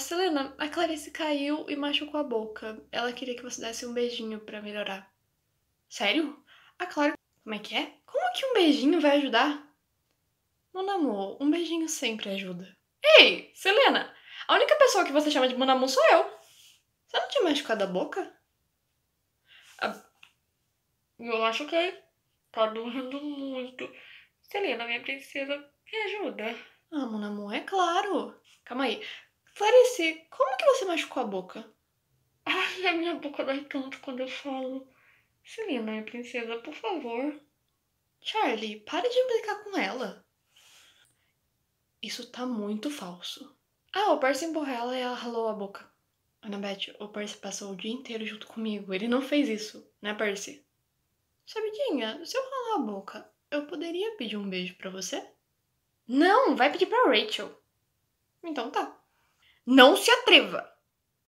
Selena, a Clarice caiu e machucou a boca. Ela queria que você desse um beijinho pra melhorar. Sério? Ah, claro. Como é que é? Como que um beijinho vai ajudar? Mon amor, um beijinho sempre ajuda. Ei, Selena! A única pessoa que você chama de mon amor sou eu. Você não tinha machucado a boca? Ah, eu machuquei. Tá doendo muito. Selena, minha princesa, me ajuda. Ah, mon amor, é claro. Calma aí. Clarice, como que você machucou a boca? Ai, a minha boca dói tanto quando eu falo. Selena, minha princesa, por favor. Charlie, para de implicar com ela. Isso tá muito falso. Ah, o Percy empurrou ela e ela ralou a boca. Annabeth, o Percy passou o dia inteiro junto comigo. Ele não fez isso, né, Percy? Sabidinha, se eu ralar a boca, eu poderia pedir um beijo pra você? Não, vai pedir pra Rachel. Então tá. Não se atreva!